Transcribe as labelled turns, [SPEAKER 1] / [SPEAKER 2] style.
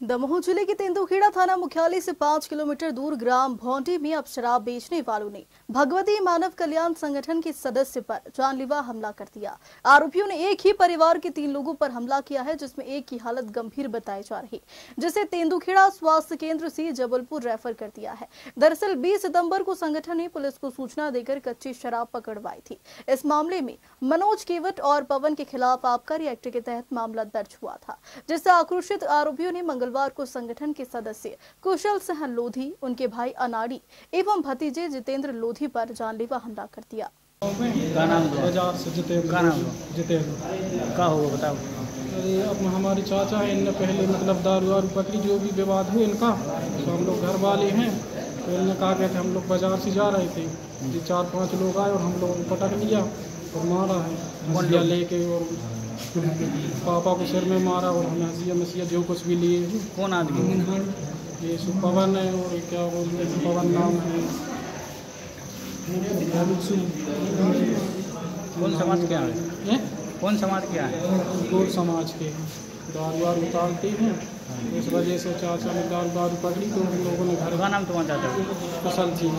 [SPEAKER 1] दमोह ज़िले के तेंदुखेड़ा थाना मुख्यालय से पाँच किलोमीटर दूर ग्राम भौंडी में अब शराब बेचने वालों ने भगवती मानव कल्याण संगठन के सदस्य पर जानलेवा हमला कर दिया। आरोपियों ने एक ही परिवार के तीन लोगों पर हमला किया है, जिसमें एक की हालत गंभीर बताई जा रही, जिसे तेंदुखेड़ा स्वास्थ्य केंद्र से जबलपुर रेफर कर दिया है। दरअसल बीस सितंबर को संगठन ने पुलिस को सूचना देकर कच्ची शराब पकड़वाई थी। इस मामले में मनोज केवट और पवन के खिलाफ आबकारी एक्ट के तहत मामला दर्ज हुआ था, जिससे आक्रोशित आरोपियों ने मंगलवार को संगठन के सदस्य कुशल सिंह लोधी उनके भाई अनाड़ी एवं भतीजे जितेंद्र लोधी पर जानलेवा हमला कर दिया।
[SPEAKER 2] अब हमारे चाचा हैं इनने पहले मतलब दारू वारू पकड़ी जो भी विवाद हुए इनका तो हम लोग घर वाले हैं तो इन्होंने कहा गया थे हम लोग बाज़ार से जा रहे थे। चार पाँच लोग आए और हम लोगों को पटक लिया और मारा है। लेके और पापा को सिर में मारा और हमें हंसिया मसीहा जो कुछ भी लिए।
[SPEAKER 3] कौन आदमी
[SPEAKER 2] ये सुपवन है और क्या बोलते हैं पवन नाम है।
[SPEAKER 3] कौन समाज क्या है? कौन समाज क्या है?
[SPEAKER 2] गोर समाज के दारू वारू उतारते हैं। इस वजह से चाचा ने दारू दारू पकड़ी तो उन लोगों ने घर
[SPEAKER 3] का नाम तुम्हारा चाचा?
[SPEAKER 2] कुशल जी।